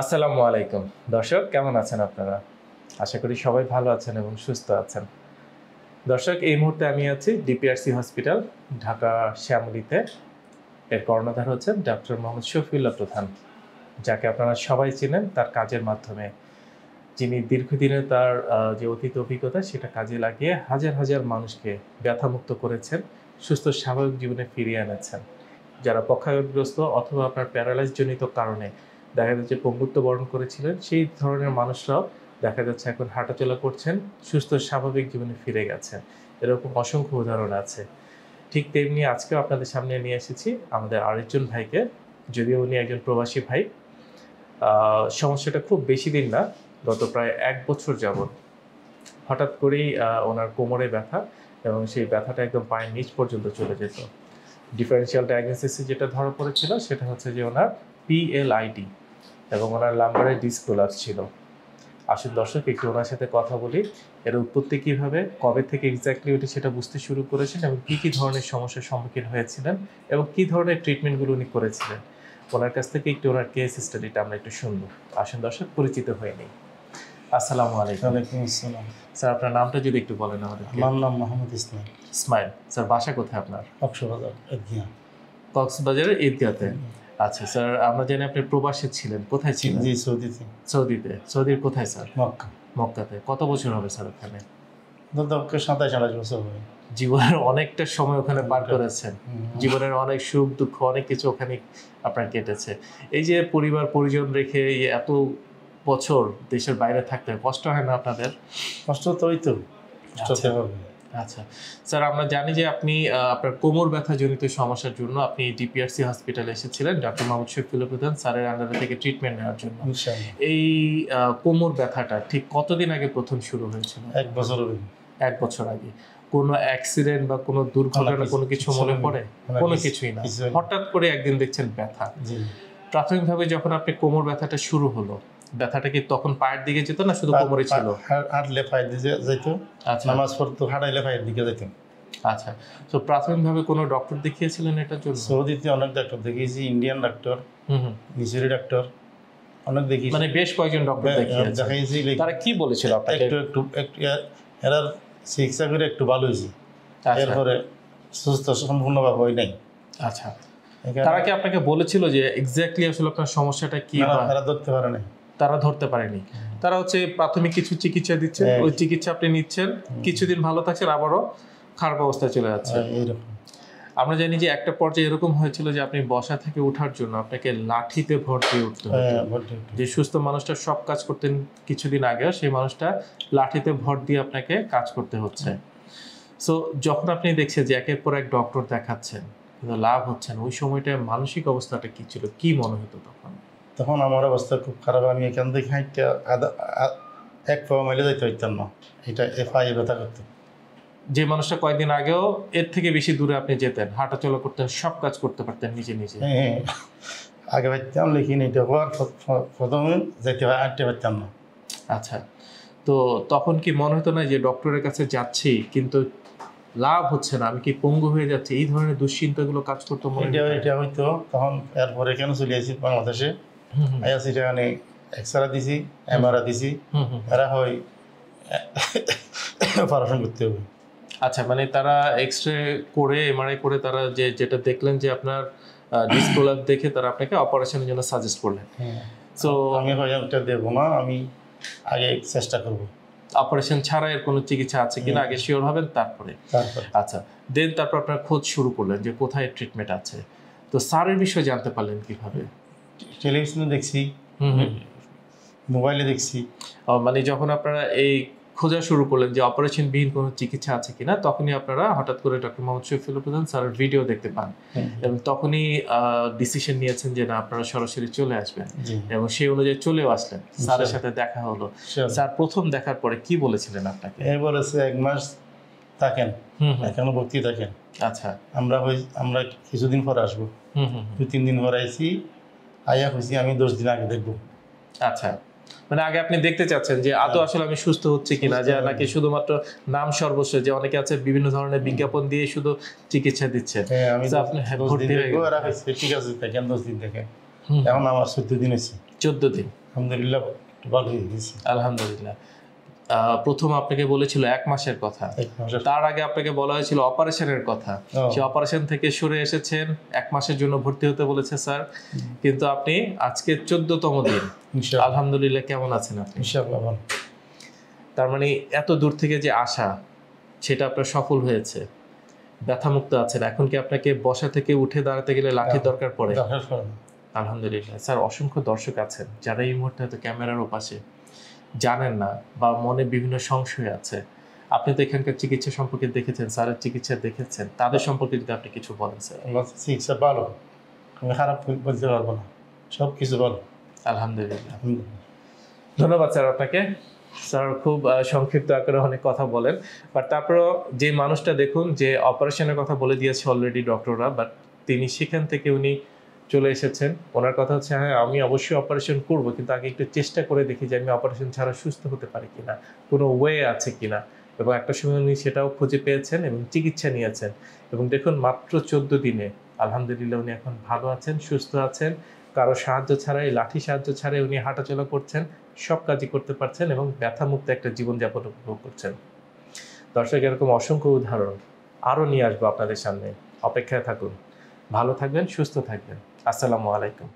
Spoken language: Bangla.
আসসালামু আলাইকুম। দর্শক, কেমন আছেন আপনারা? আশা করি সবাই ভালো আছেন এবং সুস্থ আছেন। দর্শক, এই মুহূর্তে আমি আছি ডিপিআরসি হসপিটাল, ঢাকা শ্যামলীতে। এর কর্ণধার হচ্ছেন ডক্টর মোহাম্মদ শফিউল্লাহ প্রধান, যাকে আপনারা সবাই চেনেন তার কাজের মাধ্যমে। যিনি দীর্ঘদিনে তার যে অতীত অভিজ্ঞতা, সেটা কাজে লাগিয়ে হাজার হাজার মানুষকে ব্যথামুক্ত করেছেন, সুস্থ স্বাভাবিক জীবনে ফিরিয়ে এনেছেন। যারা পক্ষাঘাতগ্রস্ত অথবা আপনার প্যারালাইজ জনিত কারণে দেখা যাচ্ছে পঙ্গুত্ব বরণ করেছিলেন। সেই ধরনের মানুষরাও দেখা যাচ্ছে এখন হাঁটাচলা করছেন, সুস্থ স্বাভাবিক জীবনে ফিরে গেছেন। এরকম অসংখ্য উদাহরণ আছে। ঠিক তেমনি আজকেও আপনাদের সামনে নিয়ে এসেছি আমাদের আরেকজন ভাইকে, যদিও উনি একজন প্রবাসী ভাই। সমস্যাটা খুব বেশি দিন না, গত প্রায় এক বছর যাবত হঠাৎ করেই ওনার কোমরে ব্যথা এবং সেই ব্যথাটা একদম পায়ের নিচ পর্যন্ত চলে যেত। ডিফারেন্সিয়াল ডায়াগনোসিসে যেটা ধরা পড়েছিল সেটা হচ্ছে যে ওনার পিএলআইডি এবং ওনার লাম্বারের ডিসপ্রোলাপস ছিল। আসুন দর্শক একটু ওনার সাথে কথা বলি। এর উৎপত্তি কীভাবে কবে থেকে এক্স্যাক্টলি ওটি সেটা বুঝতে শুরু করেছেন এবং কি কি ধরনের সমস্যার সম্মুখীন হয়েছিলেন এবং কি ধরনের ট্রিটমেন্টগুলো উনি করেছিলেন। ওনার কাছ থেকে একটু ওনার কেস স্টাডিটা আমরা একটু শুনব। আসুন দর্শক পরিচিত হয়ে নেই। আসসালামু আলাইকুম। ওয়ালাইকুম আসসালাম। স্যার আপনার নামটা যদি একটু বলেন আমাদের আমার নাম মোহাম্মদ ইসলাম। ইসমাইল স্যার বাসা কোথায় আপনার? কক্সবাজার কক্সবাজারের ঈদগাতে আচ্ছা স্যার আমরা জানি আপনি প্রবাসী ছিলেন। কোথায় ছিলেন? জি সৌদিতে। সৌদিতে। সৌদির কোথায় স্যার? মক্কা। মক্কাতে। কত বছর হবে স্যার ওখানে? সাতাশ আঠাশ বছর হবে। জীবনের অনেকটা সময় ওখানে পার করেছেন। জীবনের অনেক সুখ দুঃখ অনেক কিছু ওখানে আপনার কেটেছে। এই যে পরিবার পরিজন রেখে এত বছর দেশের বাইরে থাকতে হয়, কষ্ট হয় না আপনাদের? কষ্ট তো ওই তো। কষ্ট আচ্ছা। হবে। আচ্ছা। স্যার আমরা জানি যে আপনি আপনার কোমর ব্যথা জনিত সমস্যার জন্য আপনি ডিপিআরসি হসপিটালে এসেছিলেন। ডক্টর মাহমুদ শফিউল প্রধান স্যারের আন্ডারে থেকে ট্রিটমেন্ট নেওয়ার জন্য। এই কোমর ব্যথাটা ঠিক কতদিন আগে প্রথম শুরু হয়েছিল? এক বছর এক বছর আগে। কোনো অ্যাক্সিডেন্ট বা কোনো দুর্ঘটনা কোনো কিছু মনে পড়ে? কোনো কিছুই না। হঠাৎ করে একদিন দেখছেন ব্যথা। প্রাথমিকভাবে যখন আপনি কোমর ব্যথাটা শুরু হলো ব্যথাটা কি তখন পায়ের দিকে যেত না শুধু কোমরে ছিল? হাঁটলে পায়ের দিকে যেত আচ্ছা। নামাজ পড়তো হাঁটাইলে পায়ের দিকে যাইতো। আচ্ছা। তো প্রাথমিকভাবে কোনো ডক্টর দেখিয়েছিলেন এটার জন্য? সৌদিতে অনেক ডাক্তার দেখিয়েছি ইন্ডিয়ান ডাক্তার হুম হুম। মিশরি ডাক্তার অনেক দেখিয়েছি। মানে বেশ কয়েকজন ডক্টর দেখাইছি তারা কি বলেছিল আপনাকে? একটু একটু একটু এরার চিকিৎসা করে একটু ভালো হয়েছি। আচ্ছা। এরপরে সুস্থ সম্পূর্ণভাবে হয় নাই। আচ্ছা। তারা কি আপনাকে বলেছিল যে এক্স্যাক্টলি আসলে আপনার সমস্যাটা কি না, না, বা তারা ধরতে পারে নাই। তারা ধরতে পারেনি। তারা হচ্ছে প্রাথমিক কিছু চিকিৎসা দিচ্ছেন হ্যাঁ। ওই চিকিৎসা আপনি নিচ্ছেন কিছুদিন ভালো থাকছেন আবারও খারাপ অবস্থায় চলে যাচ্ছে আমরা জানি যে একটা পর্যায়ে এরকম হয়েছিল যে আপনি বসা থেকে ওঠার জন্য আপনাকে লাঠিতে ভর দিয়ে উঠতে হ্যাঁ। যে সুস্থ মানুষটা সব কাজ করতেন কিছুদিন আগেও সেই মানুষটা লাঠিতে ভর দিয়ে আপনাকে কাজ করতে হচ্ছে। সো যখন আপনি দেখছেন যে একের পর এক ডক্টর দেখাচ্ছেন কিন্তু লাভ হচ্ছে না ওই সময়টায় মানসিক অবস্থাটা কি ছিল কি মনে হতো তখন? তখন আমার অবস্থা খুব খারাপ। আমি এখান থেকে হাইটটা আধা এক পাওয়া মাইলে যাইতে পারতাম না। এটা এফআই ব্যথা করতো। যে মানুষটা কয়েকদিন আগেও এর থেকে বেশি দূরে আপনি যেতেন হাঁটাচলা করতেন সব কাজ করতে পারতেন নিজে নিজে। হ্যাঁ, হ্যাঁ। আগে পারতাম লেকিন এটা হওয়ার প্র- প্র- প্রথমে যাইতে হয় আটতে পারতাম না। আচ্ছা। তো তখন কি মনে হতো না যে ডক্টরের কাছে যাচ্ছি কিন্তু লাভ হচ্ছে না আমি কি পঙ্গু হয়ে যাচ্ছি? এই ধরনের দুশ্চিন্তাগুলো কাজ করতো মনে এটা এটা হইতো তখন এরপরে কেন চলে আসি বাংলাদেশে? আইসি এখানে এক্সরা দিছি এমআরআ দিছি। এরা হয় অপারেশন করতে হবে। আচ্ছা মানে তারা এক্স রে করে এমআরআই করে তারা যে যেটা দেখলেন যে আপনার ডিসপ্রোলাপ দেখে তারা আপনাকে অপারেশনের জন্য সাজেস্ট করলেন। সো আমি হয় এটা দেবো না আমি আগে চেষ্টা করব। অপারেশন ছাড়া এর কোনো চিকিৎসা আছে কিনা আগে শিওর হবেন তারপরে। আচ্ছা দেন তারপর আপনার খোঁজ শুরু করলেন যে কোথায় ট্রিটমেন্ট আছে। তো স্যারের বিষয়ে জানতে পারলেন কীভাবে? টেলিভিশনে দেখছি মোবাইলে দেখছি। মানে যখন আপনারা এই খোঁজা শুরু করলেন যে অপারেশন বিহীন কোনো চিকিৎসা আছে কিনা তখনই আপনারা হঠাৎ করে ডক্টর মোহাম্মদ শফিউল প্রধান স্যারের ভিডিও দেখতে পান। এবং তখনই ডিসিশন নিয়েছেন যে না আপনারা সরাসরি চলে আসবেন। এবং সেই অনুযায়ী চলেও আসলেন। স্যারের সাথে দেখা হলো। স্যার প্রথম দেখার পরে কি বলেছিলেন আপনাকে? বলেছে এক মাস থাকেন। এখনও ভর্তি থাকেন। আচ্ছা। আমরা আমরা কিছুদিন পর আসব। দু তিন দিন পর আইসি আইয়া খুশি আমি দশ দিন আগে দেখব। আচ্ছা। মানে আগে আপনি দেখতে চাচ্ছেন যে আদৌ আসলে আমি সুস্থ হচ্ছি কিনা যে হয়নি। নাকি শুধুমাত্র নাম সর্বস্ব যে অনেকে আছে বিভিন্ন ধরনের বিজ্ঞাপন দিয়ে শুধু চিকিৎসা দিচ্ছে। হ্যাঁ হয়ে ঠিক আছে দেখেন দশ দিন। এখন আমার চোদ্দ দিন চোদ্দ দিন। আলহামদুলিল্লাহ একটু ভালো হয়ে গেছি আলহামদুলিল্লাহ। প্রথম আপনাকে বলেছিল এক মাসের কথা। তার আগে আপনাকে বলা হয়েছিল অপারেশনের কথা। সেই অপারেশন থেকে সরে এসেছেন এক মাসের জন্য ভর্তি হতে বলেছে স্যার। কিন্তু আপনি আজকে চোদ্দতম দিন। আলহামদুলিল্লাহ কেমন আছেন আপনি? তার মানে এত দূর থেকে যে আসা সেটা আপনার সফল হয়েছে। ব্যথামুক্ত আছেন। এখন কি আপনাকে বসা থেকে উঠে দাঁড়াতে গেলে লাঠি হ্যাঁ। দরকার পড়ে? আলহামদুলিল্লাহ। স্যার অসংখ্য দর্শক আছেন যারা এই মুহূর্তে হয়তো ক্যামেরার ওপাশে। জানেন না বা মনে বিভিন্ন সংশয় আছে। আপনি তো এখানকার চিকিৎসা সম্পর্কে দেখেছেন স্যারের চিকিৎসা দেখেছেন তাদের সম্পর্কে যদি আপনি কিছু বলেন স্যার। চিকিৎসা ভালো। আমি খারাপ বলতে পারব না। সব কিছু ভালো। আলহামদুলিল্লাহ। আলহামদুলিল্লাহ। ধন্যবাদ স্যার আপনাকে। স্যার খুব সংক্ষিপ্ত আকারে অনেক কথা বলেন। বাট তারপরও যে মানুষটা দেখুন যে অপারেশনের কথা বলে দিয়েছে অলরেডি ডক্টররা বাট তিনি সেখান থেকে উনি চলে এসেছেন। ওনার কথা হচ্ছে হ্যাঁ আমি অবশ্যই অপারেশন করব, কিন্তু আগে একটু চেষ্টা করে দেখি যে আমি অপারেশন ছাড়া সুস্থ হতে পারি কিনা, কোনো ওয়ে আছে কিনা। এবং একটা সময় উনি সেটাও খুঁজে পেয়েছেন এবং চিকিৎসা নিয়েছেন। এবং দেখুন, মাত্র চোদ্দ দিনে আলহামদুলিল্লাহ উনি এখন ভালো আছেন, সুস্থ আছেন। কারও সাহায্য ছাড়াই, লাঠি সাহায্য ছাড়াই উনি হাঁটাচলা করছেন, সব কাজই করতে পারছেন এবং ব্যথামুক্ত একটা জীবনযাপন উপভোগ করছেন। দর্শক, এরকম অসংখ্য উদাহরণ আরও নিয়ে আসব আপনাদের সামনে। অপেক্ষায় থাকুন। ভালো থাকবেন, সুস্থ থাকবেন। আসসালামু আলাইকুম।